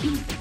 Thank you.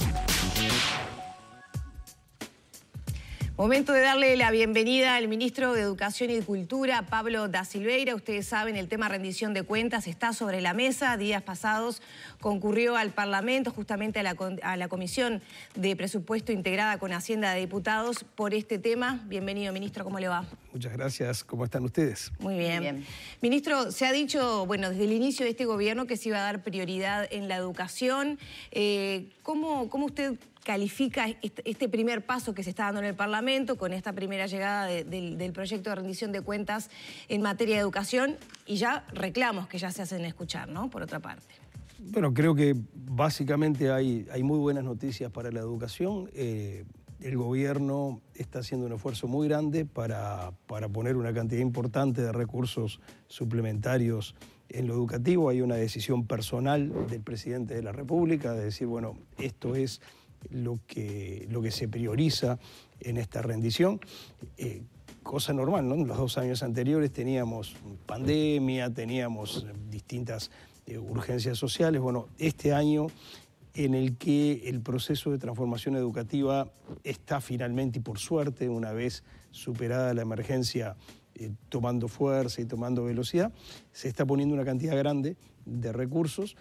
Momento de darle la bienvenida al ministro de Educación y Cultura, Pablo da Silveira. Ustedes saben, el tema rendición de cuentas está sobre la mesa. Días pasados concurrió al Parlamento, justamente a la, a la Comisión de Presupuesto integrada con Hacienda de Diputados, por este tema. Bienvenido, ministro, ¿cómo le va? Muchas gracias. ¿Cómo están ustedes? Muy bien. Ministro, se ha dicho, bueno, desde el inicio de este gobierno que se iba a dar prioridad en la educación. Eh, ¿cómo, ¿Cómo usted califica este primer paso que se está dando en el Parlamento con esta primera llegada del proyecto de rendición de cuentas en materia de educación y ya reclamos que ya se hacen escuchar, ¿no? Por otra parte. Bueno, creo que básicamente hay, hay muy buenas noticias para la educación. Eh, el gobierno está haciendo un esfuerzo muy grande para, para poner una cantidad importante de recursos suplementarios en lo educativo. Hay una decisión personal del presidente de la República de decir, bueno, esto es lo que, lo que se prioriza en esta rendición. Eh, cosa normal, ¿no? Los dos años anteriores teníamos pandemia, teníamos distintas eh, urgencias sociales. Bueno, este año en el que el proceso de transformación educativa está finalmente y por suerte, una vez superada la emergencia, eh, tomando fuerza y tomando velocidad, se está poniendo una cantidad grande de recursos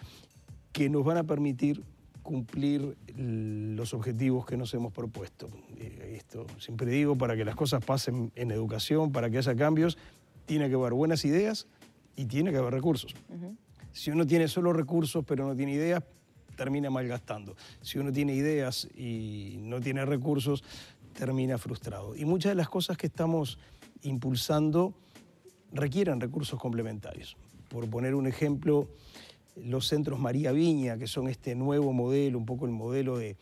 que nos van a permitir cumplir los objetivos que nos hemos propuesto. Eh, esto siempre digo, para que las cosas pasen en educación, para que haya cambios, tiene que haber buenas ideas y tiene que haber recursos. Si uno tiene solo recursos pero no tiene ideas, termina malgastando. Si uno tiene ideas y no tiene recursos, termina frustrado. Y muchas de las cosas que estamos impulsando requieren recursos complementarios. Por poner un ejemplo, los centros María Viña, que son este nuevo modelo, un poco el modelo de,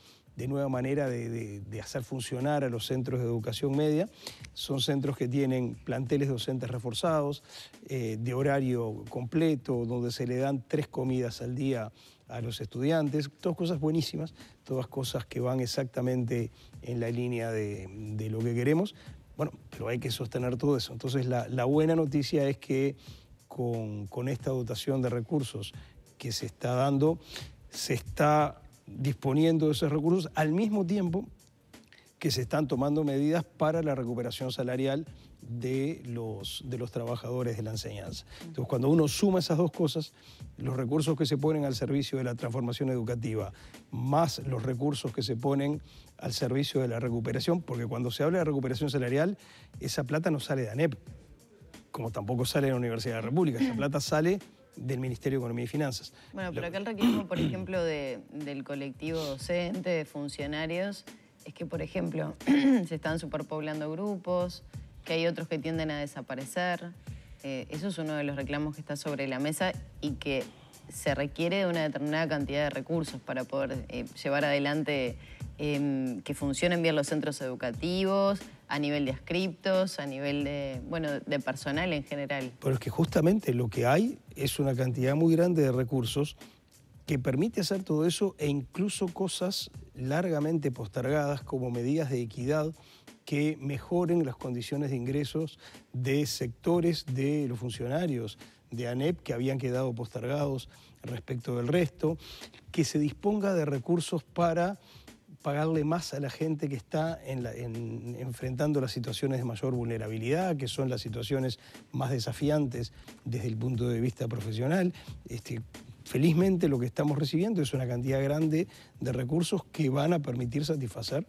nueva manera de, hacer funcionar a los centros de educación media. Son centros que tienen planteles docentes reforzados, eh, de horario completo, donde se le dan tres comidas al día a los estudiantes. Todas cosas buenísimas, todas cosas que van exactamente en la línea de, lo que queremos. Bueno, pero hay que sostener todo eso. Entonces la, buena noticia es que con, con esta dotación de recursos que se está dando, se está disponiendo de esos recursos al mismo tiempo que se están tomando medidas para la recuperación salarial de los, de los trabajadores de la enseñanza. Entonces, cuando uno suma esas dos cosas, los recursos que se ponen al servicio de la transformación educativa, más los recursos que se ponen al servicio de la recuperación, porque cuando se habla de recuperación salarial, esa plata no sale de ANEP, como tampoco sale de la Universidad de la República, esa plata sale del Ministerio de Economía y Finanzas. Bueno, pero acá el reclamo, por ejemplo, del colectivo docente, de funcionarios, es que, por ejemplo, se están superpoblando grupos, que hay otros que tienden a desaparecer. Eh, eso es uno de los reclamos que está sobre la mesa y que se requiere de una determinada cantidad de recursos para poder eh, llevar adelante em, que funcionen bien los centros educativos, a nivel de ascriptos, a nivel de, bueno, de personal en general. Pero es que justamente lo que hay es una cantidad muy grande de recursos que permite hacer todo eso e incluso cosas largamente postergadas como medidas de equidad que mejoren las condiciones de ingresos de sectores de los funcionarios de ANEP que habían quedado postergados respecto del resto, que se disponga de recursos para pagarle más a la gente que está enfrentando las situaciones de mayor vulnerabilidad, que son las situaciones más desafiantes desde el punto de vista profesional. Este, felizmente lo que estamos recibiendo es una cantidad grande de recursos que van a permitir satisfacer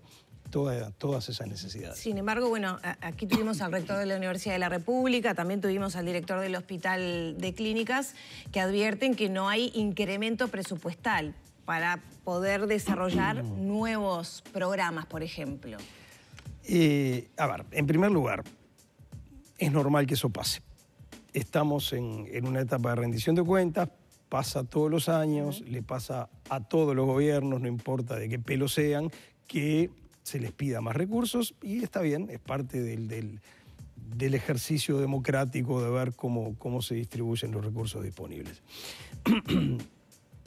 todas esas necesidades. Sin embargo, bueno, aquí tuvimos al rector de la Universidad de la República, también tuvimos al director del Hospital de Clínicas, que advierten que no hay incremento presupuestal para poder desarrollar nuevos programas, por ejemplo? Eh, a ver, en primer lugar, es normal que eso pase. Estamos en, una etapa de rendición de cuentas, pasa todos los años, le pasa a todos los gobiernos, no importa de qué pelo sean, que se les pida más recursos y está bien, es parte del, del, ejercicio democrático de ver cómo, cómo se distribuyen los recursos disponibles.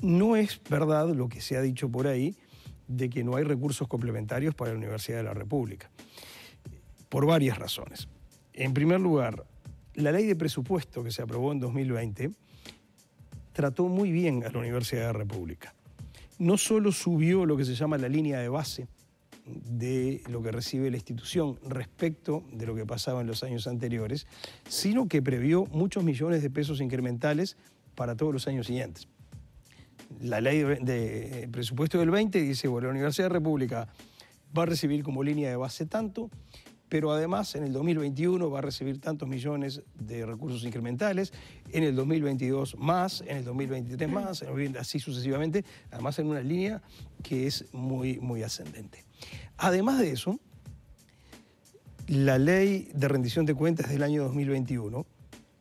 No es verdad lo que se ha dicho por ahí de que no hay recursos complementarios para la Universidad de la República, por varias razones. En primer lugar, la ley de presupuesto que se aprobó en 2020 trató muy bien a la Universidad de la República. no solo subió lo que se llama la línea de base de lo que recibe la institución respecto de lo que pasaba en los años anteriores, sino que previó muchos millones de pesos incrementales para todos los años siguientes. La ley de, presupuesto del 20 dice, bueno, la Universidad de República va a recibir como línea de base tanto, pero además en el 2021 va a recibir tantos millones de recursos incrementales, en el 2022 más, en el 2023 más, así sucesivamente, además en una línea que es muy, muy ascendente. Además de eso, la ley de rendición de cuentas del año 2021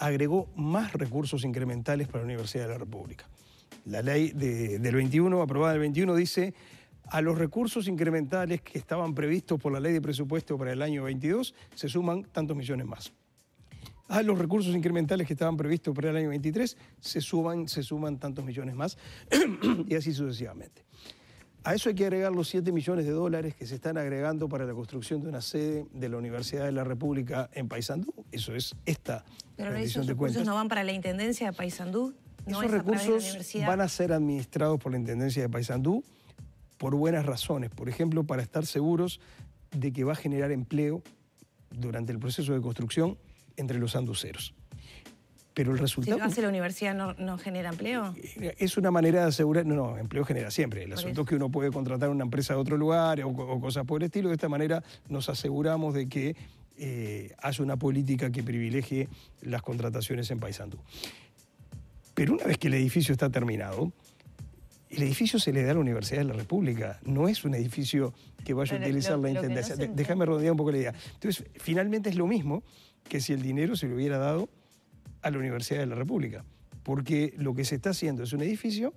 agregó más recursos incrementales para la Universidad de la República. La ley del 21, aprobada del 21, dice a los recursos incrementales que estaban previstos por la ley de presupuesto para el año 22 se suman tantos millones más. A los recursos incrementales que estaban previstos para el año 23 se suman, se suman tantos millones más y así sucesivamente. A eso hay que agregar los 7 millones de dólares que se están agregando para la construcción de una sede de la Universidad de la República en Paysandú. Eso es esta Pero esos recursos no van para la Intendencia de Paysandú. Esos recursos van a ser administrados por la Intendencia de Paysandú por buenas razones. Por ejemplo, para estar seguros de que va a generar empleo durante el proceso de construcción entre los anduceros. Pero el resultado... Si lo hace la universidad, no, genera empleo? Eh, es una manera de asegurar... No, no, empleo genera siempre. El asunto es que uno puede contratar una empresa de otro lugar o, cosas por el estilo. De esta manera nos aseguramos de que eh, haya una política que privilegie las contrataciones en Paysandú. Pero una vez que el edificio está terminado, el edificio se le da a la Universidad de la República, no es un edificio que vaya a utilizar la Intendencia. Déjame rodear un poco la idea. Entonces, finalmente es lo mismo que si el dinero se le hubiera dado a la Universidad de la República, porque lo que se está haciendo es un edificio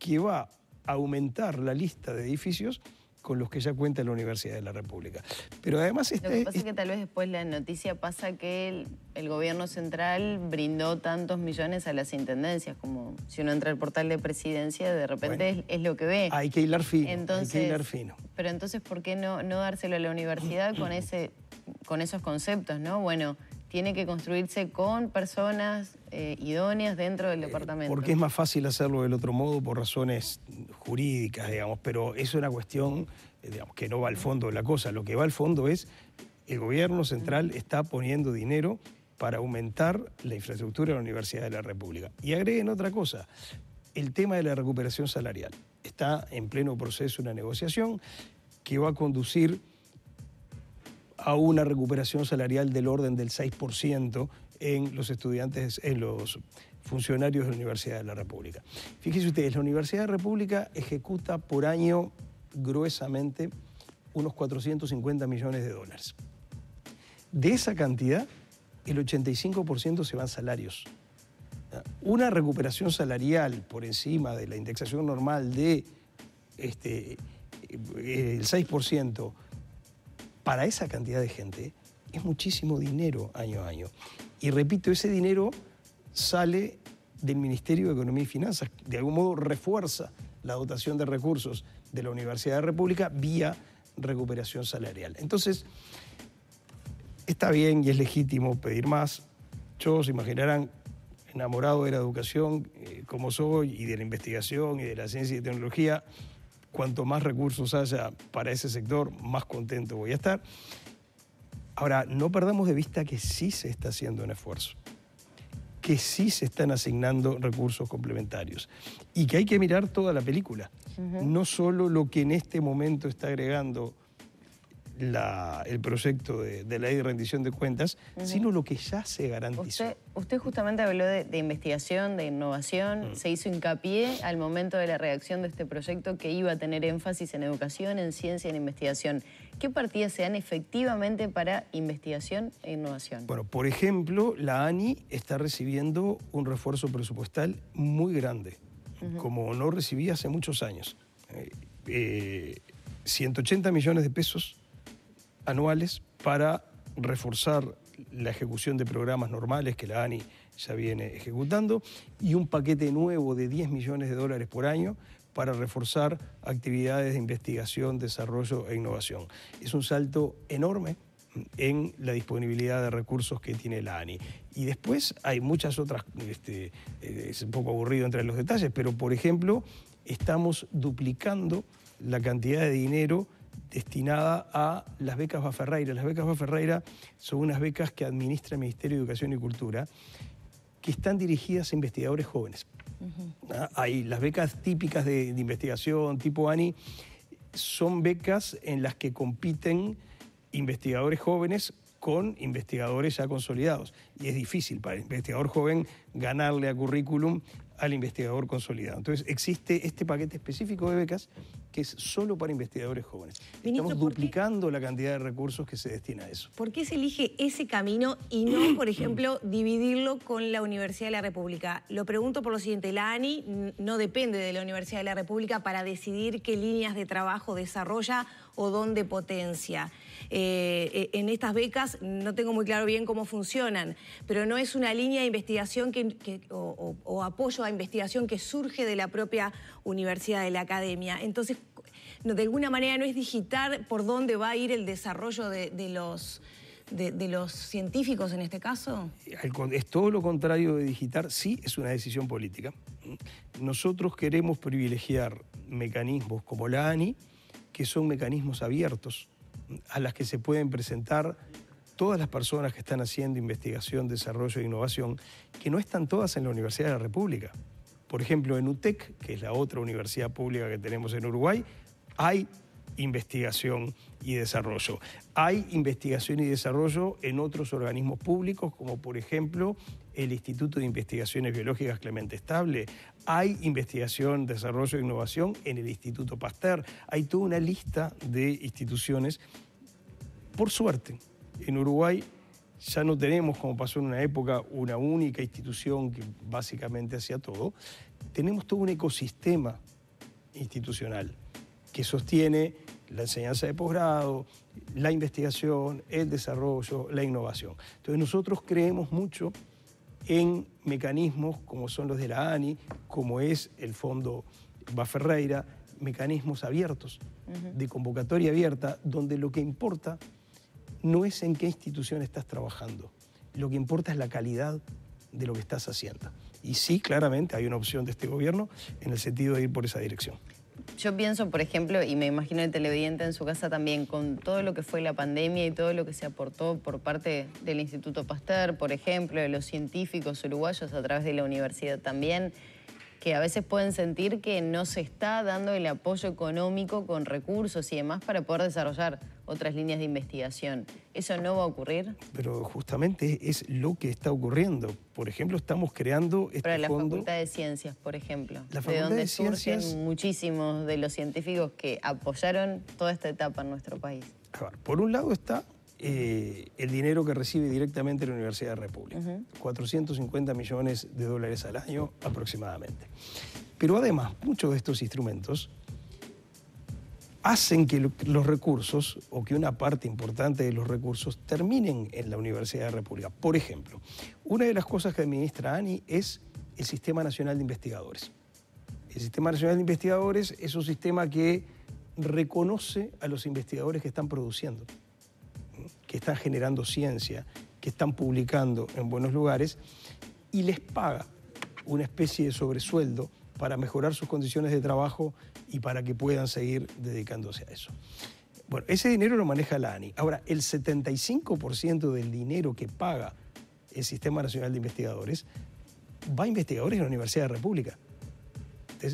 que va a aumentar la lista de edificios con los que ya cuenta la Universidad de la República. Pero además... Este, lo que pasa es que tal vez después la noticia pasa que el, gobierno central brindó tantos millones a las intendencias, como si uno entra al portal de presidencia, de repente es, lo que ve. Hay que hilar fino, hay que hilar fino. Pero entonces, ¿por qué no, no dárselo a la universidad con, ese, con esos conceptos, no? Bueno, tiene que construirse con personas eh, idóneas dentro del eh, departamento. Porque es más fácil hacerlo del otro modo por razones jurídicas, digamos, pero es una cuestión eh, digamos, que no va al fondo de la cosa. Lo que va al fondo es el gobierno central está poniendo dinero para aumentar la infraestructura de la Universidad de la República. Y agreguen otra cosa, el tema de la recuperación salarial. Está en pleno proceso una negociación que va a conducir a una recuperación salarial del orden del 6% en los estudiantes, en los funcionarios de la Universidad de la República. Fíjense ustedes, la Universidad de la República ejecuta por año gruesamente unos 450 millones de dólares. De esa cantidad, el 85% se van salarios. Una recuperación salarial por encima de la indexación normal de este, el 6% para esa cantidad de gente es muchísimo dinero año a año. Y repito, ese dinero sale del Ministerio de Economía y Finanzas, de algún modo refuerza la dotación de recursos de la Universidad de la República vía recuperación salarial. Entonces, está bien y es legítimo pedir más. Yo, se imaginarán, enamorado de la educación eh, como soy y de la investigación y de la ciencia y tecnología, cuanto más recursos haya para ese sector, más contento voy a estar. Ahora, no perdamos de vista que sí se está haciendo un esfuerzo, que sí se están asignando recursos complementarios y que hay que mirar toda la película, no solo lo que en este momento está agregando el proyecto de, ley de rendición de cuentas, sino lo que ya se garantizó. Usted, justamente habló de, investigación, de innovación, mm. se hizo hincapié al momento de la redacción de este proyecto que iba a tener énfasis en educación, en ciencia, en investigación. ¿Qué partidas se dan efectivamente para investigación e innovación? Bueno, por ejemplo, la ANI está recibiendo un refuerzo presupuestal muy grande, como no recibía hace muchos años. 180 eh, eh, millones de pesos anuales para reforzar la ejecución de programas normales que la ANI ya viene ejecutando y un paquete nuevo de 10 millones de dólares por año para reforzar actividades de investigación, desarrollo e innovación. Es un salto enorme en la disponibilidad de recursos que tiene la ANI. Y después hay muchas otras, este, es un poco aburrido entre los detalles, pero por ejemplo, estamos duplicando la cantidad de dinero destinada a las becas Baferreira. Las becas Baferreira son unas becas que administra el Ministerio de Educación y Cultura que están dirigidas a investigadores jóvenes. Ah, hay las becas típicas de, de, investigación tipo ANI son becas en las que compiten investigadores jóvenes con investigadores ya consolidados. Y es difícil para el investigador joven ganarle a currículum al investigador consolidado. Entonces existe este paquete específico de becas que es solo para investigadores jóvenes. Estamos duplicando la cantidad de recursos que se destina a eso. ¿Por qué se elige ese camino y no, por ejemplo, dividirlo con la Universidad de la República? Lo pregunto por lo siguiente, la ANI no depende de la Universidad de la República para decidir qué líneas de trabajo desarrolla o dónde potencia. Eh, eh, en estas becas no tengo muy claro bien cómo funcionan, pero no es una línea de investigación que, o, apoyo a investigación que surge de la propia universidad, de la academia. Entonces, de alguna manera no es digitar por dónde va a ir el desarrollo de, los... De, los científicos en este caso? Es todo lo contrario de digitar, sí es una decisión política. Nosotros queremos privilegiar mecanismos como la ANI, que son mecanismos abiertos a las que se pueden presentar todas las personas que están haciendo investigación, desarrollo e innovación, que no están todas en la Universidad de la República. Por ejemplo, en UTEC, que es la otra universidad pública que tenemos en Uruguay, hay investigación y desarrollo. Hay investigación y desarrollo en otros organismos públicos, como por ejemplo el Instituto de Investigaciones Biológicas Clemente Estable. Hay investigación, desarrollo e innovación en el Instituto Pasteur. Hay toda una lista de instituciones. Por suerte, en Uruguay ya no tenemos, como pasó en una época, una única institución que básicamente hacía todo. Tenemos todo un ecosistema institucional que sostiene la enseñanza de posgrado, la investigación, el desarrollo, la innovación. Entonces nosotros creemos mucho en mecanismos como son los de la ANI, como es el Fondo Baferreira, mecanismos abiertos, de convocatoria abierta, donde lo que importa no es en qué institución estás trabajando, lo que importa es la calidad de lo que estás haciendo. Y sí, claramente hay una opción de este gobierno en el sentido de ir por esa dirección. Yo pienso, por ejemplo, y me imagino el televidente en su casa también, con todo lo que fue la pandemia y todo lo que se aportó por parte del Instituto Pasteur, por ejemplo, de los científicos uruguayos a través de la universidad también, que a veces pueden sentir que no se está dando el apoyo económico con recursos y demás para poder desarrollar otras líneas de investigación. ¿Eso no va a ocurrir? Pero justamente es lo que está ocurriendo. Por ejemplo, estamos creando este Para la fondo... Facultad de Ciencias, por ejemplo, la de donde surgen muchísimos de los científicos que apoyaron toda esta etapa en nuestro país. Por un lado está eh, el dinero que recibe directamente la Universidad de la República, 450 millones de dólares al año aproximadamente. Pero además, muchos de estos instrumentos hacen que los recursos, o que una parte importante de los recursos, terminen en la Universidad de la República. Por ejemplo, una de las cosas que administra ANI es el Sistema Nacional de Investigadores. El Sistema Nacional de Investigadores es un sistema que reconoce a los investigadores que están produciendo que están generando ciencia, que están publicando en buenos lugares y les paga una especie de sobresueldo para mejorar sus condiciones de trabajo y para que puedan seguir dedicándose a eso. Bueno, ese dinero lo maneja la ANI. Ahora, el 75% del dinero que paga el Sistema Nacional de Investigadores va a investigadores en la Universidad de la República.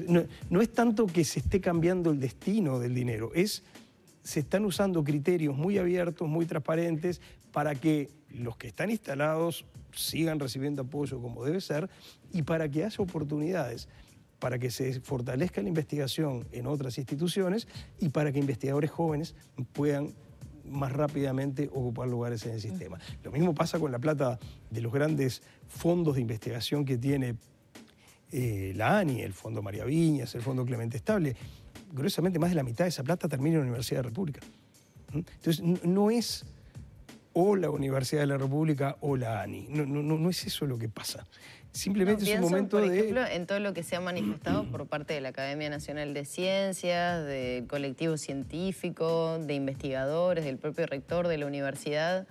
no, no, es tanto que se esté cambiando el destino del dinero, es se están usando criterios muy abiertos, muy transparentes, para que los que están instalados sigan recibiendo apoyo como debe ser y para que haya oportunidades para que se fortalezca la investigación en otras instituciones y para que investigadores jóvenes puedan más rápidamente ocupar lugares en el sistema. Lo mismo pasa con la plata de los grandes fondos de investigación que tiene eh, la ANI, el Fondo María Viñas, el Fondo Clemente Estable gruesamente más de la mitad de esa plata termina en la Universidad de la República. ¿Mm? Entonces, no es o la Universidad de la República o la ANI. No, no, no es eso lo que pasa. Simplemente es un momento por de... ejemplo, en todo lo que se ha manifestado por parte de la Academia Nacional de Ciencias, del colectivo científico, de investigadores, del propio rector de la universidad,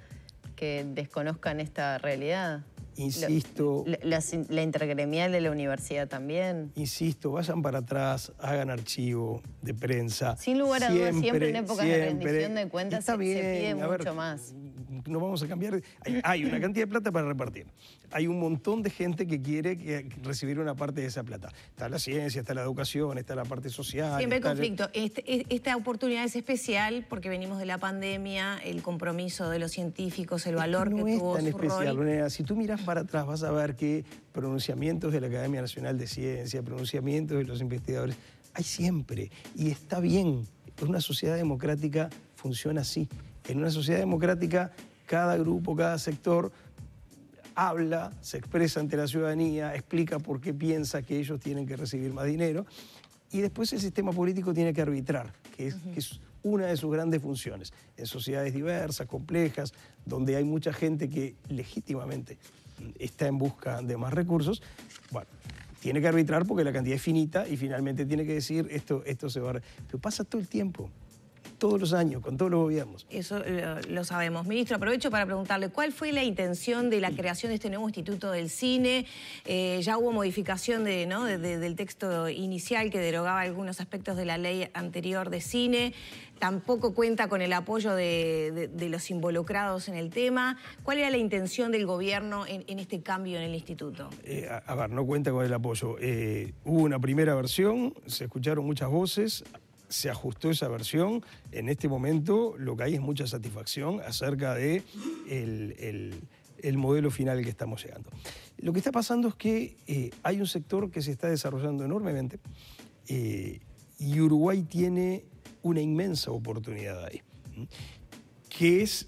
que desconozcan esta realidad. Insisto. La, intergremial de la universidad también. Insisto, vayan para atrás, hagan archivo de prensa. Sin lugar a dudas, siempre en épocas de rendición de cuentas se, pide mucho más. No vamos a cambiar. Hay, una cantidad de plata para repartir. Hay un montón de gente que quiere recibir una parte de esa plata. Está la ciencia, está la educación, está la parte social. Siempre hay conflicto. Este, esta oportunidad es especial porque venimos de la pandemia, el compromiso de los científicos, el valor que, tuvo es tan especial, Si tú miras para atrás vas a ver que pronunciamientos de la Academia Nacional de Ciencia, pronunciamientos de los investigadores, hay siempre. Y está bien. Una sociedad democrática funciona así. En una sociedad democrática, cada grupo, cada sector habla, se expresa ante la ciudadanía, explica por qué piensa que ellos tienen que recibir más dinero. Y después el sistema político tiene que arbitrar, que es, que es una de sus grandes funciones. En sociedades diversas, complejas, donde hay mucha gente que legítimamente está en busca de más recursos, bueno, tiene que arbitrar porque la cantidad es finita y finalmente tiene que decir esto, esto se va a... Pero pasa todo el tiempo todos los años, con todos los gobiernos. Eso lo, sabemos. Ministro, aprovecho para preguntarle, ¿cuál fue la intención de la creación de este nuevo Instituto del Cine? Eh, ya hubo modificación de, ¿no? del texto inicial que derogaba algunos aspectos de la ley anterior de cine. Tampoco cuenta con el apoyo de, los involucrados en el tema. ¿Cuál era la intención del gobierno en, este cambio en el instituto? Eh, a, ver, no cuenta con el apoyo. Eh, hubo una primera versión, se escucharon muchas voces, se ajustó esa versión. En este momento lo que hay es mucha satisfacción acerca de el, modelo final que estamos llegando. Lo que está pasando es que eh, hay un sector que se está desarrollando enormemente eh, y Uruguay tiene una inmensa oportunidad ahí, que es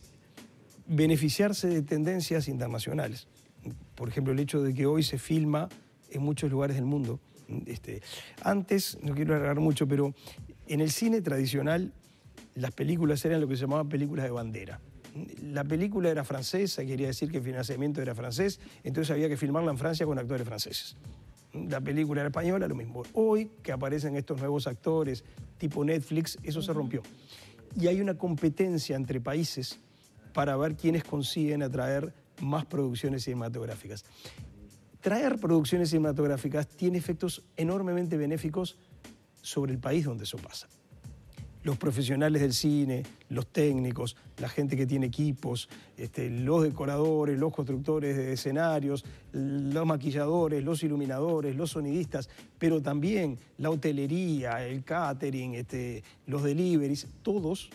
beneficiarse de tendencias internacionales. Por ejemplo, el hecho de que hoy se filma en muchos lugares del mundo. Este, antes, no quiero alargar mucho, pero en el cine tradicional, las películas eran lo que se llamaban películas de bandera. La película era francesa, quería decir que el financiamiento era francés, entonces había que filmarla en Francia con actores franceses. La película era española, lo mismo. Hoy que aparecen estos nuevos actores tipo Netflix, eso se rompió. Y hay una competencia entre países para ver quiénes consiguen atraer más producciones cinematográficas. Traer producciones cinematográficas tiene efectos enormemente benéficos sobre el país donde eso pasa. Los profesionales del cine, los técnicos, la gente que tiene equipos, este, los decoradores, los constructores de escenarios, los maquilladores, los iluminadores, los sonidistas, pero también la hotelería, el catering, este, los deliveries, todos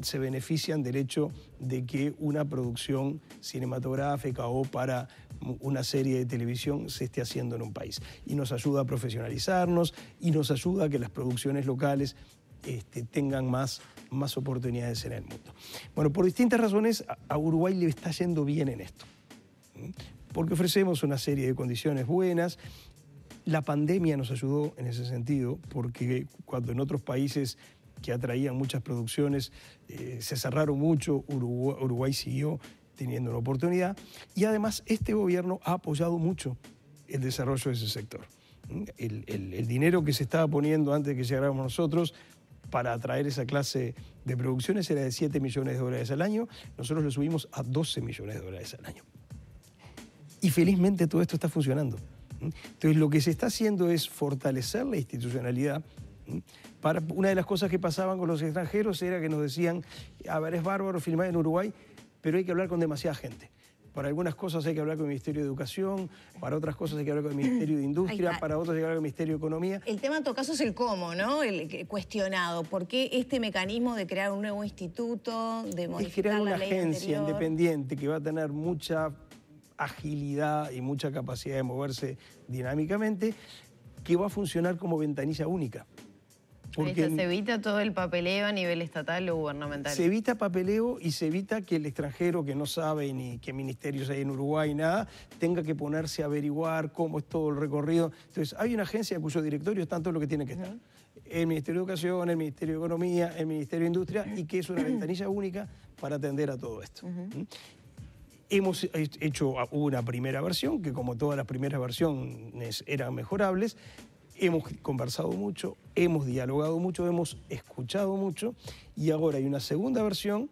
se benefician del hecho de que una producción cinematográfica o para una serie de televisión se esté haciendo en un país. Y nos ayuda a profesionalizarnos y nos ayuda a que las producciones locales este, tengan más, más oportunidades en el mundo. Bueno, por distintas razones a Uruguay le está yendo bien en esto, porque ofrecemos una serie de condiciones buenas. La pandemia nos ayudó en ese sentido, porque cuando en otros países que atraían muchas producciones eh, se cerraron mucho, Uruguay siguió teniendo una oportunidad. Y además este gobierno ha apoyado mucho el desarrollo de ese sector. El, dinero que se estaba poniendo antes de que llegáramos nosotros para atraer esa clase de producciones era de 7 millones de dólares al año, nosotros lo subimos a 12 millones de dólares al año. Y felizmente todo esto está funcionando. Entonces lo que se está haciendo es fortalecer la institucionalidad. Para, una de las cosas que pasaban con los extranjeros era que nos decían, a ver, es bárbaro filmar en Uruguay, pero hay que hablar con demasiada gente. Para algunas cosas hay que hablar con el Ministerio de Educación, para otras cosas hay que hablar con el Ministerio de Industria, para otras hay que hablar con el Ministerio de Economía. El tema en todo caso es el cómo, ¿no? El cuestionado. ¿Por qué este mecanismo de crear un nuevo instituto, de modificar crear una agencia independiente que va a tener mucha agilidad y mucha capacidad de moverse dinámicamente, que va a funcionar como ventanilla única. Porque se evita todo el papeleo a nivel estatal o gubernamental. Se evita papeleo y se evita que el extranjero que no sabe ni qué ministerios hay en Uruguay, nada, tenga que ponerse a averiguar cómo es todo el recorrido. Entonces, hay una agencia cuyo directorio está todo lo que tiene que estar. El Ministerio de Educación, el Ministerio de Economía, el Ministerio de Industria, y que es una ventanilla única para atender a todo esto. ¿Mm? Hemos hecho una primera versión, que como todas las primeras versiones eran mejorables, hemos conversado mucho, hemos dialogado mucho, hemos escuchado mucho y ahora hay una segunda versión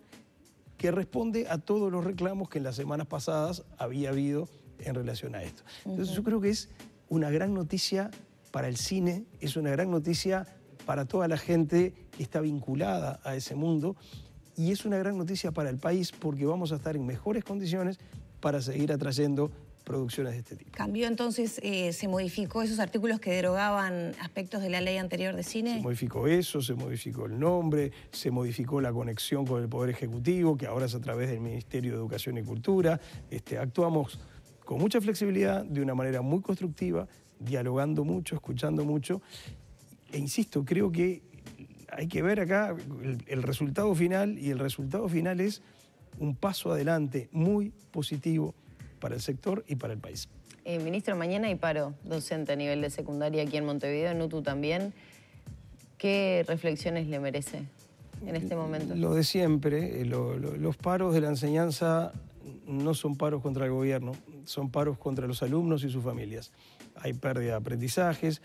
que responde a todos los reclamos que en las semanas pasadas había habido en relación a esto. Entonces yo creo que es una gran noticia para el cine, es una gran noticia para toda la gente que está vinculada a ese mundo y es una gran noticia para el país porque vamos a estar en mejores condiciones para seguir atrayendo producciones de este tipo. ¿Cambió entonces, eh, se modificó esos artículos que derogaban aspectos de la ley anterior de cine? Se modificó eso, se modificó el nombre, se modificó la conexión con el Poder Ejecutivo, que ahora es a través del Ministerio de Educación y Cultura. Este, actuamos con mucha flexibilidad, de una manera muy constructiva, dialogando mucho, escuchando mucho. E insisto, creo que hay que ver acá el resultado final y el resultado final es un paso adelante muy positivo para el sector y para el país. Eh, ministro, mañana hay paro docente a nivel de secundaria aquí en Montevideo, en UTU también. ¿Qué reflexiones le merece en este momento? Lo de siempre, eh, los paros de la enseñanza no son paros contra el gobierno, son paros contra los alumnos y sus familias. Hay pérdida de aprendizajes,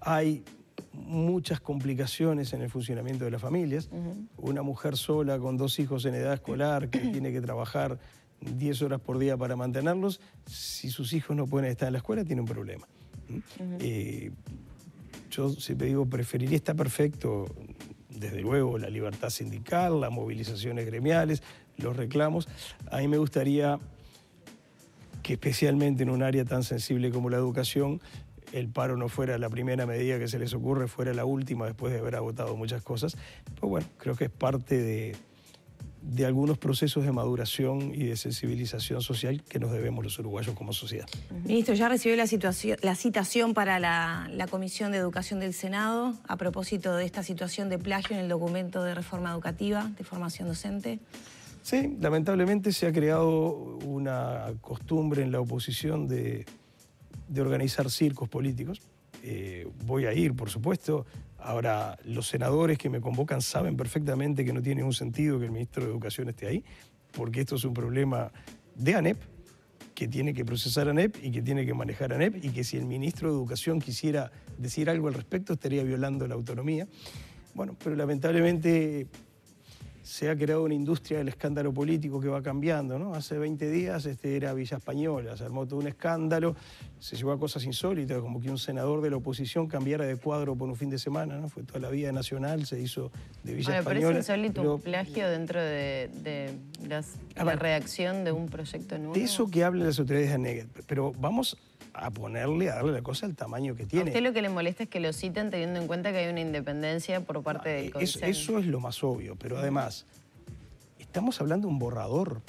hay muchas complicaciones en el funcionamiento de las familias. Una mujer sola con dos hijos en edad escolar que tiene que trabajar 10 horas por día para mantenerlos, si sus hijos no pueden estar en la escuela, tiene un problema. Eh, yo siempre digo, preferiría, está perfecto, desde luego, la libertad sindical, las movilizaciones gremiales, los reclamos. A mí me gustaría que especialmente en un área tan sensible como la educación, el paro no fuera la primera medida que se les ocurre, fuera la última después de haber agotado muchas cosas. Pues bueno, creo que es parte de, de algunos procesos de maduración y de sensibilización social que nos debemos los uruguayos como sociedad. Ministro, ya recibió la, situación, la citación para la, Comisión de Educación del Senado a propósito de esta situación de plagio en el documento de reforma educativa, de formación docente. Sí, lamentablemente se ha creado una costumbre en la oposición de, de organizar circos políticos. Eh, voy a ir, por supuesto, Ahora, los senadores que me convocan saben perfectamente que no tiene un sentido que el ministro de Educación esté ahí, porque esto es un problema de ANEP, que tiene que procesar ANEP y que tiene que manejar ANEP, y que si el ministro de Educación quisiera decir algo al respecto estaría violando la autonomía. Bueno, pero lamentablemente se ha creado una industria del escándalo político que va cambiando. ¿no? Hace 20 días este, era Villa Española, se armó todo un escándalo, se llevó a cosas insólitas, como que un senador de la oposición cambiara de cuadro por un fin de semana, ¿no? fue toda la vida nacional, se hizo de Villa Española. Pero es insólito un plagio dentro de, la redacción de un proyecto nuevo. De eso que hablan las autoridades de ANEG, pero vamos a ponerle, a darle la cosa el tamaño que tiene. ¿A usted lo que le molesta es que lo citen teniendo en cuenta que hay una independencia por parte del eh, eso, eso es lo más obvio, pero además, estamos hablando de un borrador.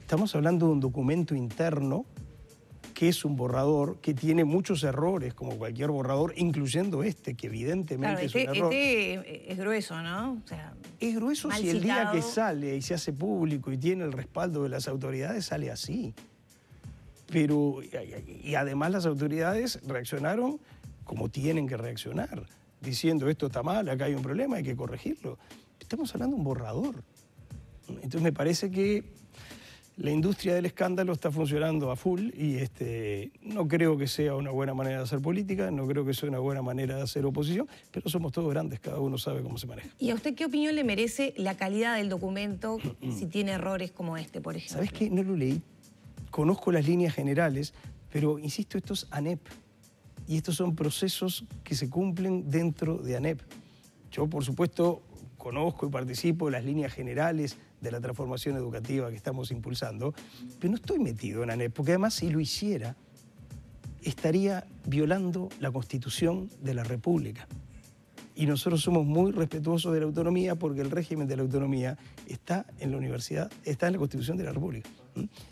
Estamos hablando de un documento interno que es un borrador que tiene muchos errores, como cualquier borrador, incluyendo este, que evidentemente es un este, error. Este es grueso, ¿no? es grueso si el día que sale y se hace público y tiene el respaldo de las autoridades sale así pero y además las autoridades reaccionaron como tienen que reaccionar, diciendo esto está mal, acá hay un problema, hay que corregirlo. Estamos hablando de un borrador. Entonces me parece que la industria del escándalo está funcionando a full y este, no creo que sea una buena manera de hacer política, no creo que sea una buena manera de hacer oposición, pero somos todos grandes, cada uno sabe cómo se maneja. ¿Y a usted qué opinión le merece la calidad del documento si tiene errores como este, por ejemplo? ¿Sabes qué? No lo leí conozco las líneas generales, pero insisto, esto es ANEP. Y estos son procesos que se cumplen dentro de ANEP. Yo, por supuesto, conozco y participo en las líneas generales de la transformación educativa que estamos impulsando, pero no estoy metido en ANEP, porque además si lo hiciera, estaría violando la Constitución de la República. Y nosotros somos muy respetuosos de la autonomía porque el régimen de la autonomía está en la universidad, está en la Constitución de la República.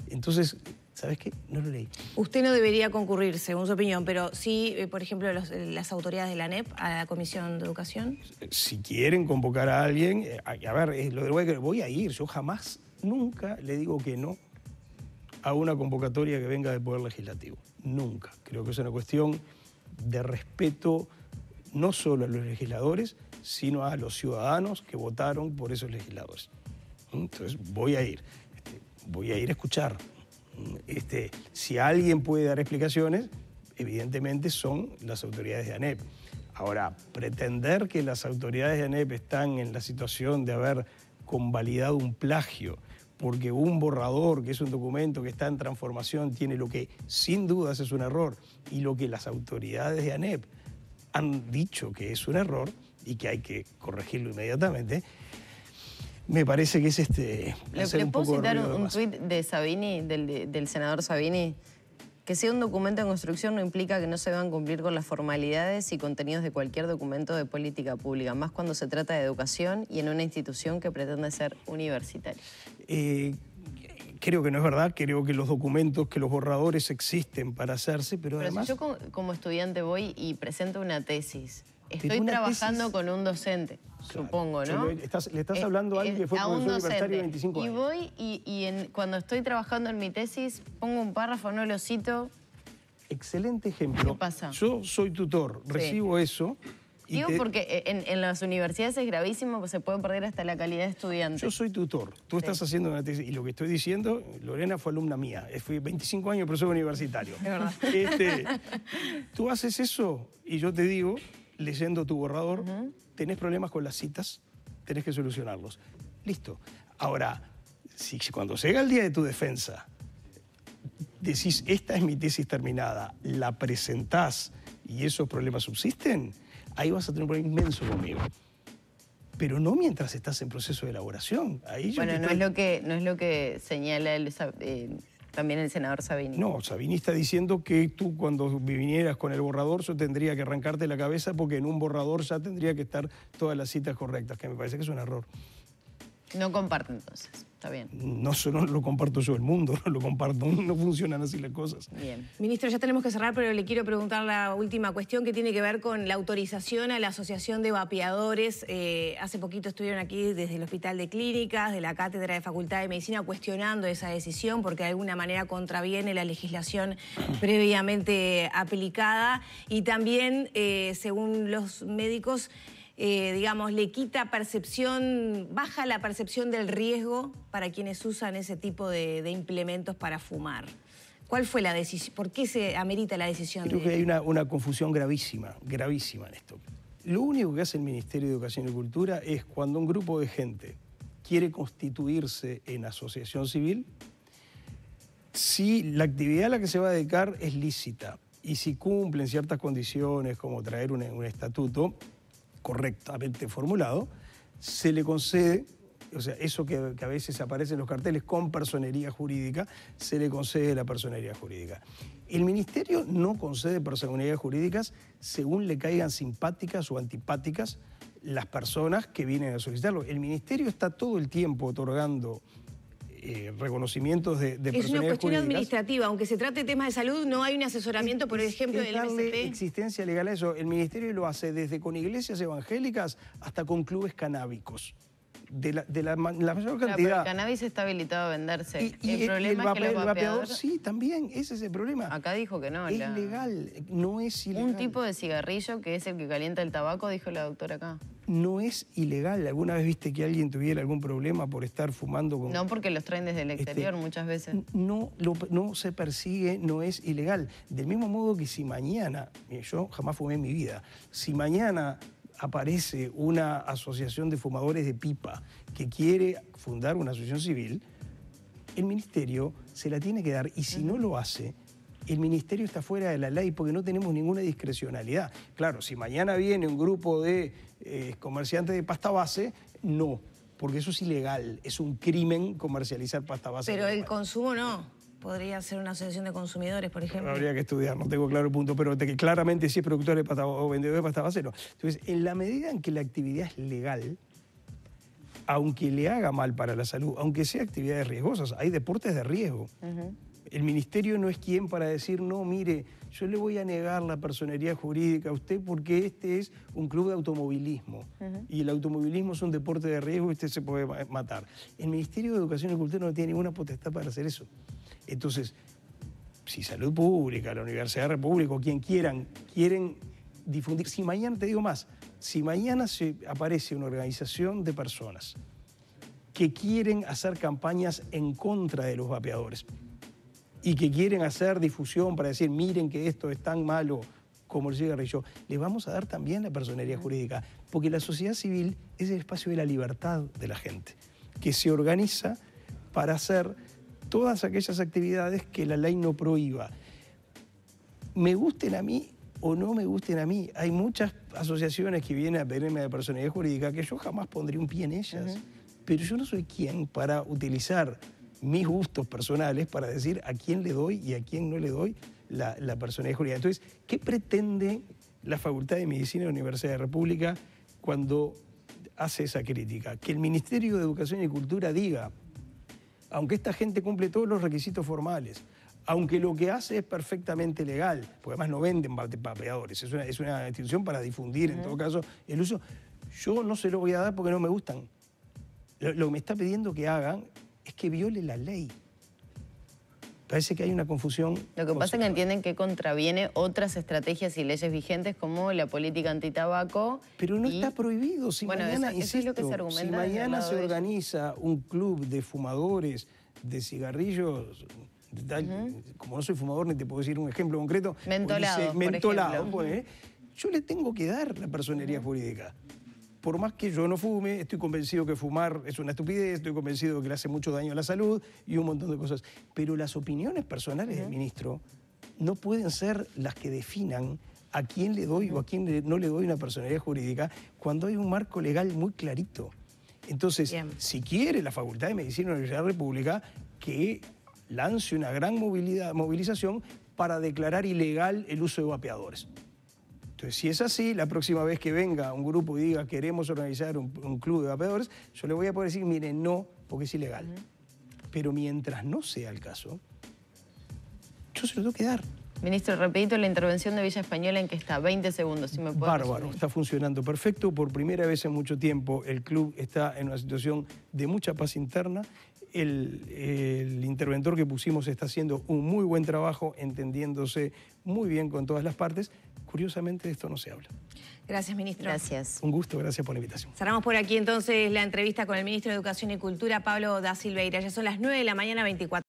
Entonces, ¿sabes qué? No lo leí. Usted no debería concurrir, según su opinión, pero sí, eh, por ejemplo, las autoridades de la ANEP a la Comisión de Educación. Si quieren convocar a alguien, eh, a, ver, lo de voy a ir. Yo jamás, nunca le digo que no a una convocatoria que venga del Poder Legislativo. Nunca. Creo que es una cuestión de respeto no solo a los legisladores, sino a los ciudadanos que votaron por esos legisladores. Entonces, voy a ir voy a ir a escuchar. Este, si alguien puede dar explicaciones, evidentemente son las autoridades de ANEP. Ahora, pretender que las autoridades de ANEP están en la situación de haber convalidado un plagio porque un borrador, que es un documento que está en transformación, tiene lo que sin dudas es un error y lo que las autoridades de ANEP han dicho que es un error y que hay que corregirlo inmediatamente, me parece que es este... ¿Le, puedo citar un, tuit de Sabini, del, del senador Sabini? Que sea un documento en construcción no implica que no se deban cumplir con las formalidades y contenidos de cualquier documento de política pública, más cuando se trata de educación y en una institución que pretende ser universitaria. Eh, creo que no es verdad, creo que los documentos, que los borradores existen para hacerse, pero, pero además... Si yo como estudiante voy y presento una tesis, estoy trabajando con un docente, supongo, ¿no? le estás eh, hablando a alguien que fue profesor universitario 25 años. Y voy y, cuando estoy trabajando en mi tesis pongo un párrafo, no lo cito. Excelente ejemplo. ¿Qué pasa? Yo soy tutor, recibo eso. Digo porque en, las universidades es gravísimo, pues se puede perder hasta la calidad de estudiante. Yo soy tutor, tú estás haciendo una tesis, y lo que estoy diciendo, Lorena fue alumna mía, fui 25 años profesor universitario. Es verdad. Este, tú haces eso y yo te digo, leyendo tu borrador, tenés problemas con las citas, tenés que solucionarlos. Listo. Ahora, si cuando llega el día de tu defensa, decís, esta es mi tesis terminada, la presentás y esos problemas subsisten, ahí vas a tener un problema inmenso conmigo. Pero no mientras estás en proceso de elaboración. Ahí bueno, no, es lo que, no es lo que señala el, eh, también el senador Sabini. No, Sabini está diciendo que tú cuando vinieras con el borrador yo tendría que arrancarte la cabeza porque en un borrador ya tendría que estar todas las citas correctas, que me parece que es un error. No comparte entonces bien. No solo lo comparto yo, el mundo no lo comparto, no funcionan así las cosas. Bien. Ministro, ya tenemos que cerrar, pero le quiero preguntar la última cuestión que tiene que ver con la autorización a la Asociación de Vapeadores. Eh, hace poquito estuvieron aquí desde el Hospital de Clínicas, de la Cátedra de Facultad de Medicina, cuestionando esa decisión porque de alguna manera contraviene la legislación previamente aplicada y también, eh, según los médicos, eh, digamos, le quita percepción, baja la percepción del riesgo para quienes usan ese tipo de, implementos para fumar. ¿Cuál fue la decisión? ¿Por qué se amerita la decisión? Creo que hay una, una, confusión gravísima, gravísima en esto. Lo único que hace el Ministerio de Educación y Cultura es cuando un grupo de gente quiere constituirse en asociación civil, si la actividad a la que se va a dedicar es lícita y si cumplen ciertas condiciones como traer un, un estatuto, correctamente formulado, se le concede, o sea, eso que, a veces aparece en los carteles con personería jurídica, se le concede la personería jurídica. El Ministerio no concede personerías jurídicas según le caigan simpáticas o antipáticas las personas que vienen a solicitarlo. El Ministerio está todo el tiempo otorgando eh, reconocimientos de, de Es una cuestión administrativa, aunque se trate de temas de salud, no hay un asesoramiento, por ejemplo, del MSP. existencia legal a eso. El Ministerio lo hace desde con iglesias evangélicas hasta con clubes canábicos de la, de la, mayor cantidad. el cannabis está habilitado a venderse. Y, el problema es que los vapeador, Sí, también, ese es el problema. Acá dijo que no. Es legal, no es ilegal. Un tipo de cigarrillo que es el que calienta el tabaco, dijo la doctora acá. No es ilegal. ¿Alguna vez viste que alguien tuviera algún problema por estar fumando con... No, porque los traen desde el este, exterior muchas veces. No, no se persigue, no es ilegal. Del mismo modo que si mañana, yo jamás fumé en mi vida, si mañana aparece una asociación de fumadores de pipa que quiere fundar una asociación civil, el ministerio se la tiene que dar y si no lo hace, el ministerio está fuera de la ley porque no tenemos ninguna discrecionalidad. Claro, si mañana viene un grupo de eh, comerciantes de pasta base, no, porque eso es ilegal, es un crimen comercializar pasta base. Pero el consumo no podría ser una asociación de consumidores, por ejemplo. Habría que estudiar, no tengo claro el punto, pero claramente si es productor de pasta, o vendedor de pasta base, no. Entonces, en la medida en que la actividad es legal, aunque le haga mal para la salud, aunque sea actividades riesgosas, hay deportes de riesgo. El ministerio no es quien para decir, no, mire, yo le voy a negar la personería jurídica a usted porque este es un club de automovilismo y el automovilismo es un deporte de riesgo y usted se puede matar. El Ministerio de Educación y Cultura no tiene ninguna potestad para hacer eso. Entonces, si Salud Pública, la Universidad República, quien quieran, quieren difundir, si mañana, te digo más, si mañana se aparece una organización de personas que quieren hacer campañas en contra de los vapeadores y que quieren hacer difusión para decir, miren que esto es tan malo como el cigarrillo, les vamos a dar también la personería jurídica, porque la sociedad civil es el espacio de la libertad de la gente, que se organiza para hacer todas aquellas actividades que la ley no prohíba. Me gusten a mí o no me gusten a mí. Hay muchas asociaciones que vienen a pedirme de personalidad jurídica que yo jamás pondría un pie en ellas. Pero yo no soy quien para utilizar mis gustos personales para decir a quién le doy y a quién no le doy la, la personalidad jurídica. Entonces, ¿qué pretende la Facultad de Medicina de la Universidad de la República cuando hace esa crítica? Que el Ministerio de Educación y Cultura diga, aunque esta gente cumple todos los requisitos formales, aunque lo que hace es perfectamente legal, porque además no venden papeadores, es una, es una institución para difundir en todo caso el uso, yo no se lo voy a dar porque no me gustan. Lo, lo que me está pidiendo que hagan es que viole la ley. Parece que hay una confusión. Lo que pasa es que entienden que contraviene otras estrategias y leyes vigentes como la política antitabaco. Pero no está prohibido. Si bueno, mañana, eso, eso es lo que se si mañana se organiza un club de fumadores de cigarrillos, de tal, como no soy fumador ni te puedo decir un ejemplo concreto. Mentolado, dice, por mentolado, ejemplo. pues, yo le tengo que dar la personería jurídica por más que yo no fume, estoy convencido que fumar es una estupidez, estoy convencido que le hace mucho daño a la salud y un montón de cosas. Pero las opiniones personales del ministro no pueden ser las que definan a quién le doy o a quién le- no le doy una personalidad jurídica cuando hay un marco legal muy clarito. Entonces, Bien. si quiere la Facultad de Medicina de la Universidad de la República que lance una gran movilidad- movilización para declarar ilegal el uso de vapeadores. Entonces, si es así, la próxima vez que venga un grupo y diga queremos organizar un, un club de vapeadores, yo le voy a poder decir, miren, no, porque es ilegal. Pero mientras no sea el caso, yo se lo tengo que dar. Ministro, repito, la intervención de Villa Española en que está, 20 segundos, si me puede Bárbaro, resumir. está funcionando perfecto. Por primera vez en mucho tiempo el club está en una situación de mucha paz interna. El, el interventor que pusimos está haciendo un muy buen trabajo, entendiéndose muy bien con todas las partes. Curiosamente de esto no se habla. Gracias, ministro. Gracias. Un gusto, gracias por la invitación. Cerramos por aquí entonces la entrevista con el ministro de Educación y Cultura, Pablo da Silveira. Ya son las 9 de la mañana, 24.